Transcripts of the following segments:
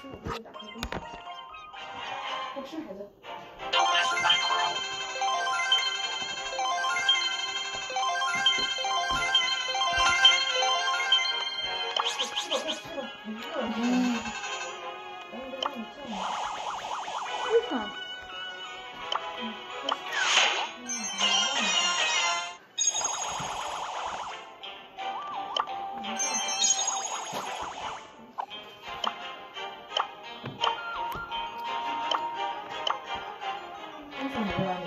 吃，我给你打开灯。快吃，孩子。Black.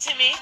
to me.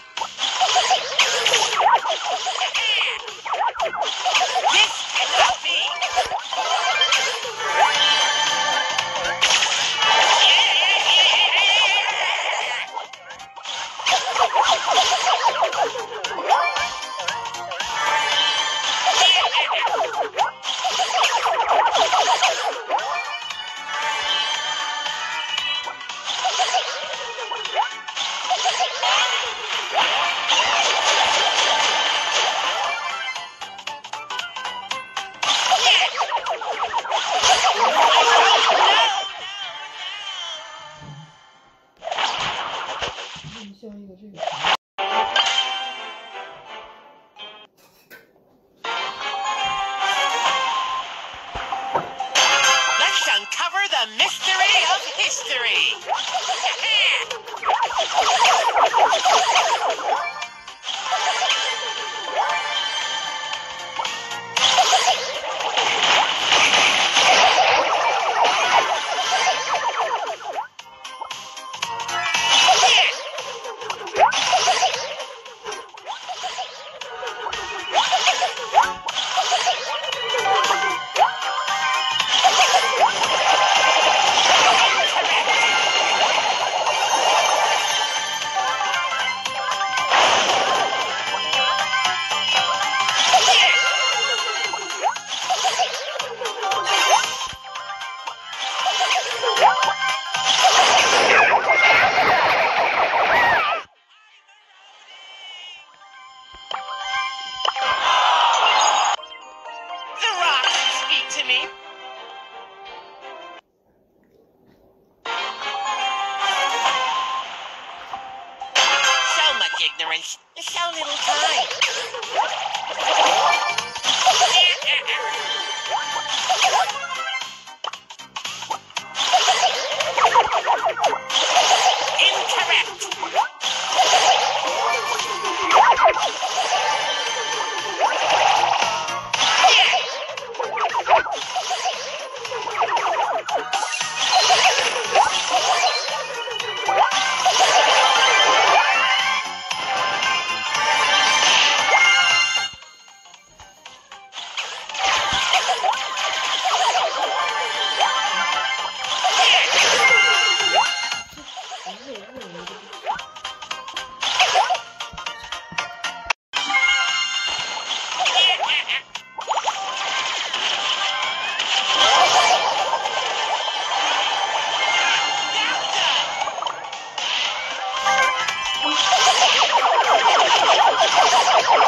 free. You sound little time. Oh, my God.